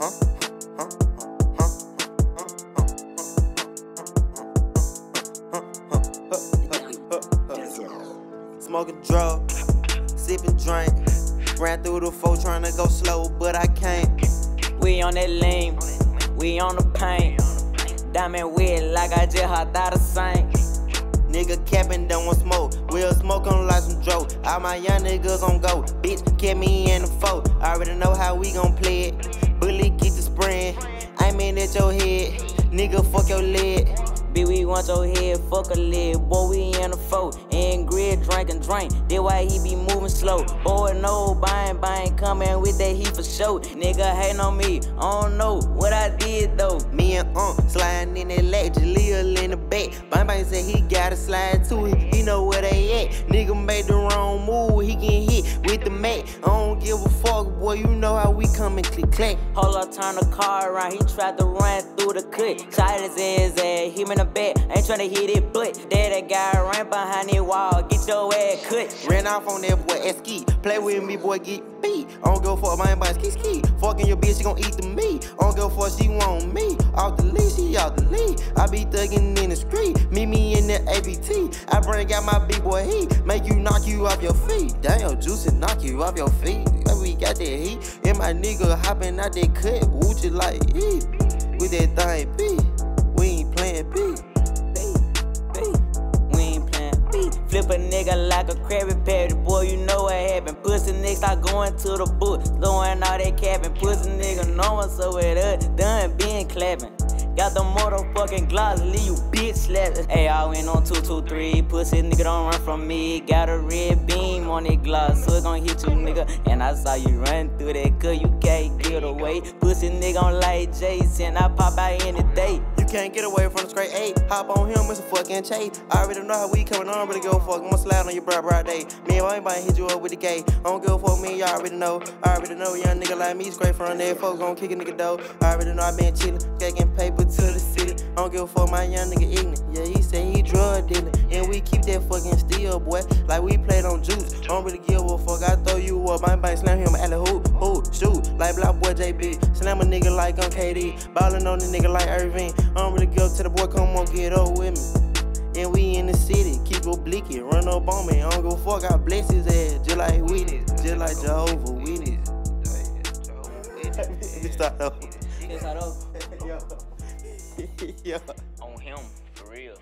Smoking drug, sipping drink. Ran through the four trying to go slow, but I can't. We on that lane, we on the paint. Diamond wet like I just hopped out of sink. Nigga capping, don't want smoke. We'll smoke on like some dro. All my young niggas on go. Bitch, kept me in the foe. I already know how we gon' play it. Bully keep the spraying. I'm in at your head. Nigga, fuck your leg. B, we want your head, fuck a lid. Boy, we in the foe. In grid, drink and drink. That's why he be moving slow. Boy, no, buying, buying, coming with that heat for show. Nigga hating on me. I don't know what I did though. Me and um sliding in that leg, Jaleel in the back. Bang bang said he gotta slide to it. He know where they at. Nigga made the wrong move. He get hit with the mat. I don't give a fuck, boy. You know how we coming click clack. Hold up, turn the car around. He tried to run through the cut. Shot his ass at him in the back. Ain't tryna hit it, but there that guy ran behind the wall. Get your ass cut. Ran off on that boy ski. Play with me, boy, get beat. I don't go for a my buying ski ski. Fucking your bitch, she gon' eat the meat. I don't go for she want me. Off the leash, she off the lead. I be thuggin' in the street. Meet me in the ABT. I bring out my big boy heat. Make you knock you off your feet. Damn, juicy knock you off your feet. Got that heat. And my nigga hopping out that cut. You like, ee. With that thing, B. We ain't playing B. B, B. We ain't playing B. Flip a nigga like a Krabby Patty, boy, you know what happened. Pussy nigga start going to the book, throwing all that capping. Pussy nigga know what's up with us, done being clapping. Got the motherfucking gloss, leave you bitch slapping. Hey, I went on 223, pussy nigga don't run from me. Got a red beam on that gloss, so it gon' hit you nigga. And I saw you run through that, cause you can't get away. Pussy nigga on like Jason, I pop out any day. You can't get away from the straight eight. Hop on him, it's a fucking chase. I already know how we coming on, really go fuck. I'ma slide on your bra bra day. Me and my anybody hit you up with the gay. I don't give a fuck, me, y'all already know. I already know, young nigga like me, straight from there. Folks gon' kick a nigga though. I already know I been chillin', getting paper don't give a fuck, my young nigga ignorant. Yeah, he say he drug dealing. And we keep that fucking steel, boy. Like we played on juice. I don't really give a fuck, I throw you up. Bang bang, slam him at the hoop, hoop, shoot. Like Black Boy JB. Slam a nigga like um, on KD. Ballin' on the nigga like Irving. I don't really give up to the boy, come on, get up with me. And we in the city, keep oblique, run up on me. I don't give a fuck, I bless his ass, just like Witness, just like Jehovah Witness. Start over. Start over. Yo. On him, for real.